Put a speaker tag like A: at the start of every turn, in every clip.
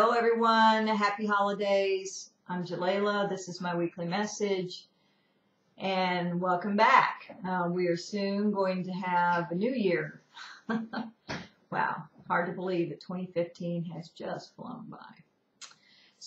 A: Hello, everyone. Happy holidays. I'm Jelaila. This is my weekly message. And welcome back. Uh, we are soon going to have a new year. wow, hard to believe that 2015 has just flown by.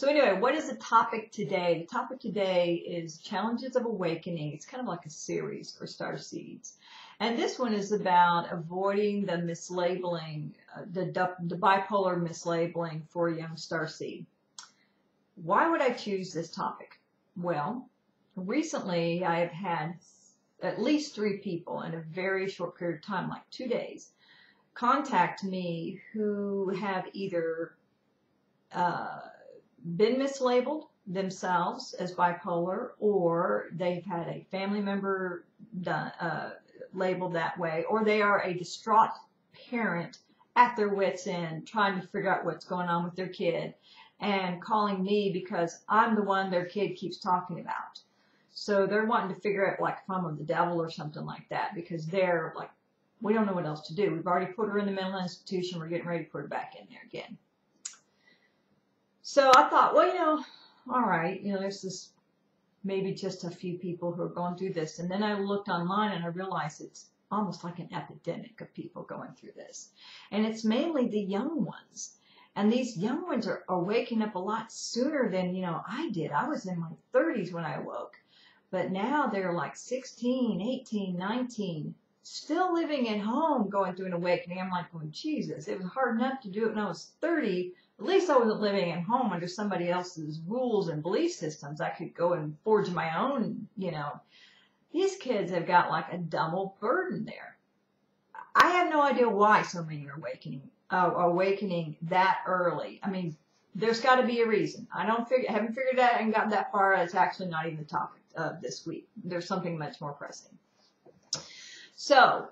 A: So anyway, what is the topic today? The topic today is challenges of awakening. It's kind of like a series for star seeds. And this one is about avoiding the mislabeling, uh, the, the bipolar mislabeling for young star seed. Why would I choose this topic? Well, recently I have had at least three people in a very short period of time, like two days, contact me who have either uh, been mislabeled themselves as bipolar or they've had a family member done, uh, labeled that way, or they are a distraught parent at their wits end trying to figure out what's going on with their kid and calling me because I'm the one their kid keeps talking about. So they're wanting to figure out like if I'm the devil or something like that because they're like, we don't know what else to do. We've already put her in the mental institution. We're getting ready to put her back in there again. So I thought, well, you know, all right, you know, there's this maybe just a few people who are going through this. And then I looked online and I realized it's almost like an epidemic of people going through this. And it's mainly the young ones. And these young ones are, are waking up a lot sooner than, you know, I did. I was in my 30s when I woke. But now they're like 16, 18, 19, still living at home going through an awakening. I'm like, well, Jesus, it was hard enough to do it when I was 30 at least I wasn't living at home under somebody else's rules and belief systems. I could go and forge my own, you know. These kids have got like a double burden there. I have no idea why so many are awakening, uh, awakening that early. I mean, there's got to be a reason. I don't figure, haven't figured out and gotten that far. It's actually not even the topic of this week. There's something much more pressing. So,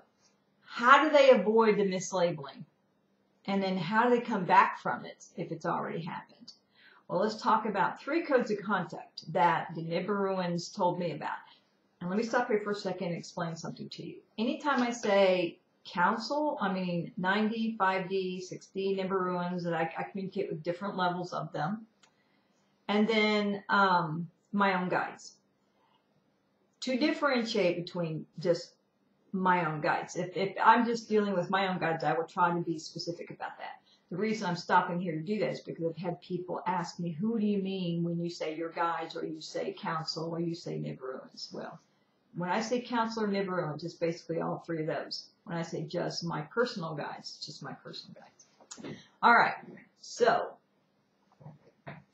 A: how do they avoid the mislabeling? And then how do they come back from it if it's already happened? Well, let's talk about three codes of conduct that the Nibiruans told me about. And let me stop here for a second and explain something to you. Anytime I say council, I mean 90, 5D, 6D Nibiruans that I, I communicate with different levels of them. And then um, my own guides. To differentiate between just my own guides. If, if I'm just dealing with my own guides, I will try to be specific about that. The reason I'm stopping here to do that is because I've had people ask me, who do you mean when you say your guides or you say council or you say Nibiruans? Well, when I say council or Nibiruans, it's basically all three of those. When I say just my personal guides, it's just my personal guides. All right, so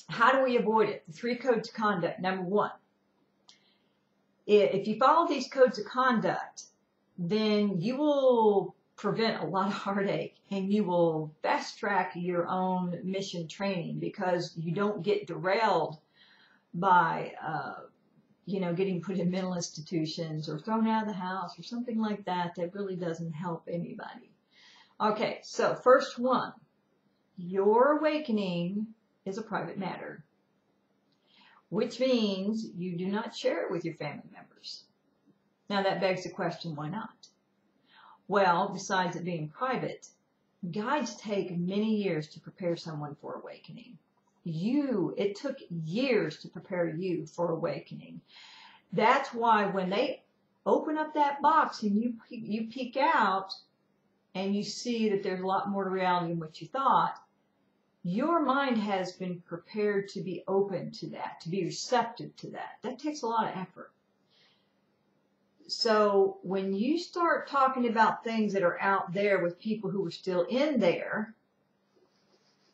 A: how do we avoid it? The three codes of conduct. Number one, if you follow these codes of conduct, then you will prevent a lot of heartache and you will fast track your own mission training because you don't get derailed by, uh, you know, getting put in mental institutions or thrown out of the house or something like that that really doesn't help anybody. Okay, so first one, your awakening is a private matter, which means you do not share it with your family members. Now that begs the question, why not? Well, besides it being private, guides take many years to prepare someone for awakening. You, it took years to prepare you for awakening. That's why when they open up that box and you, you peek out and you see that there's a lot more to reality than what you thought, your mind has been prepared to be open to that, to be receptive to that. That takes a lot of effort. So when you start talking about things that are out there with people who are still in there,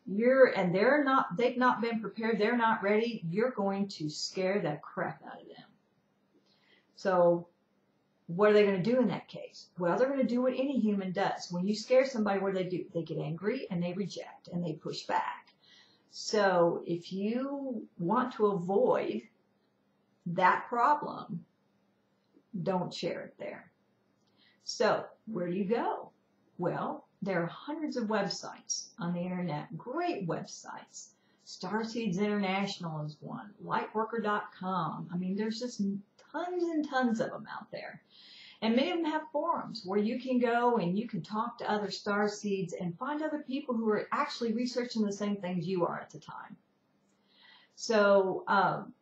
A: you're and they're not they've not been prepared, they're not ready, you're going to scare the crap out of them. So what are they going to do in that case? Well, they're going to do what any human does. When you scare somebody, what do they do? They get angry and they reject and they push back. So if you want to avoid that problem, don't share it there. So where do you go? Well, there are hundreds of websites on the internet, great websites. Starseeds International is one, lightworker.com. I mean, there's just tons and tons of them out there. And many of them have forums where you can go and you can talk to other star seeds and find other people who are actually researching the same things you are at the time. So um,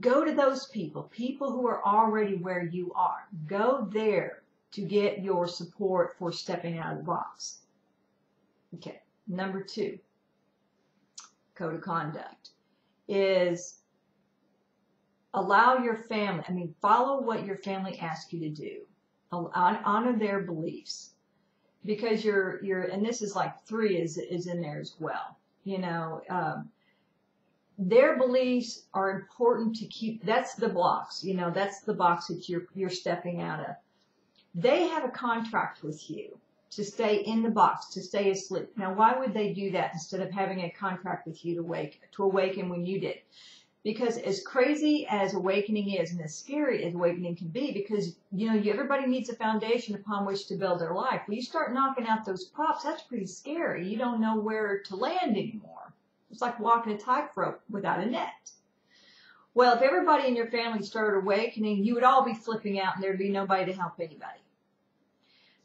A: go to those people, people who are already where you are. Go there to get your support for stepping out of the box. Okay, number two, code of conduct is allow your family, I mean, follow what your family asks you to do. Honor their beliefs. Because you're, you're, and this is like three is, is in there as well. You know, um, their beliefs are important to keep, that's the blocks, you know, that's the box that you're, you're stepping out of. They have a contract with you to stay in the box, to stay asleep. Now, why would they do that instead of having a contract with you to wake, to awaken when you did? Because as crazy as awakening is and as scary as awakening can be, because, you know, everybody needs a foundation upon which to build their life. When you start knocking out those props, that's pretty scary. You don't know where to land anymore. It's like walking a tightrope without a net. Well, if everybody in your family started awakening, you would all be flipping out and there'd be nobody to help anybody.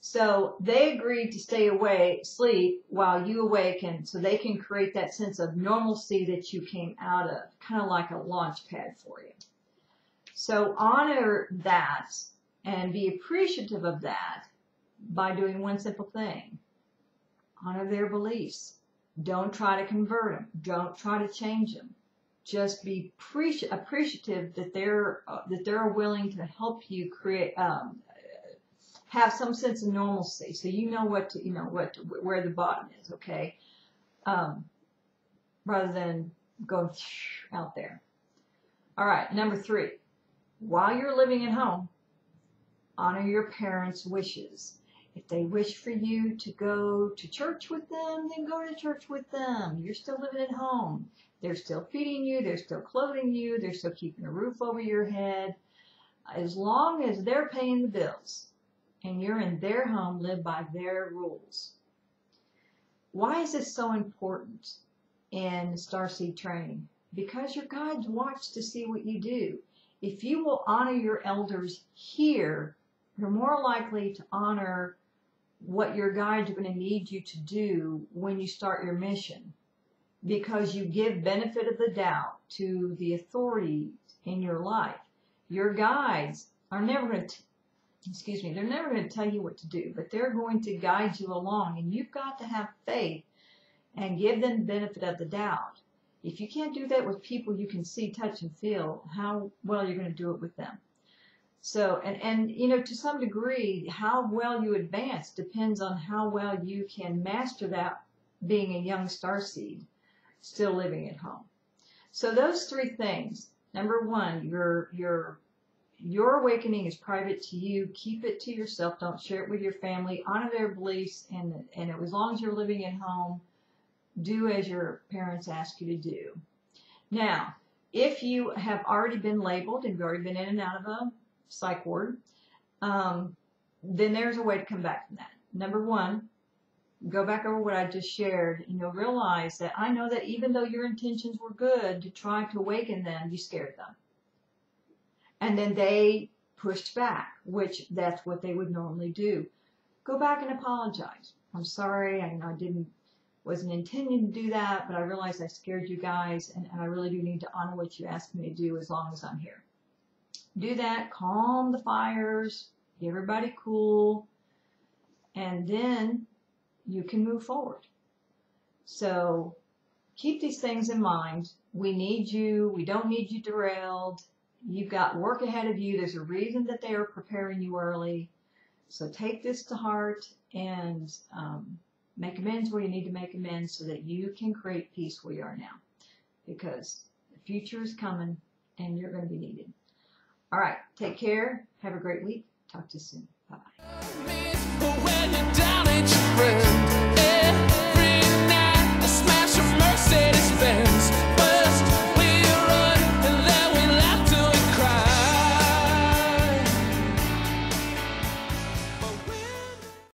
A: So they agreed to stay away, sleep while you awaken so they can create that sense of normalcy that you came out of, kind of like a launch pad for you. So honor that and be appreciative of that by doing one simple thing. Honor their beliefs. Don't try to convert them. Don't try to change them. Just be appreciative that they're uh, that they're willing to help you create um, have some sense of normalcy. So you know what to, you know, what, to, where the bottom is, okay? Um, rather than going out there. All right, number three. While you're living at home, honor your parents' wishes. If they wish for you to go to church with them, then go to church with them. You're still living at home. They're still feeding you. They're still clothing you. They're still keeping a roof over your head. As long as they're paying the bills, and you're in their home, live by their rules. Why is this so important in Starseed training? Because your guides watch to see what you do. If you will honor your elders here, you're more likely to honor what your guides are going to need you to do when you start your mission because you give benefit of the doubt to the authorities in your life. Your guides are never going to excuse me, they're never going to tell you what to do, but they're going to guide you along. And you've got to have faith and give them the benefit of the doubt. If you can't do that with people you can see, touch, and feel, how well you're going to do it with them. So, and, and, you know, to some degree, how well you advance depends on how well you can master that being a young star seed, still living at home. So those three things. Number one, your, your your awakening is private to you. Keep it to yourself. Don't share it with your family. Honor their beliefs, and and as long as you're living at home, do as your parents ask you to do. Now, if you have already been labeled and you've already been in and out of a psych ward, um, then there's a way to come back from that. Number one, go back over what I just shared, and you'll realize that I know that even though your intentions were good to try to awaken them, you scared them. And then they pushed back, which that's what they would normally do. Go back and apologize. I'm sorry, I, I didn't, wasn't intending to do that, but I realized I scared you guys, and, and I really do need to honor what you asked me to do as long as I'm here. Do that, calm the fires, get everybody cool, and then you can move forward. So keep these things in mind. We need you. We don't need you derailed. You've got work ahead of you. There's a reason that they are preparing you early. So take this to heart and um, make amends where you need to make amends so that you can create peace where you are now. Because the future is coming and you're going to be needed. All right, take care. Have a great week. Talk to you soon. Bye.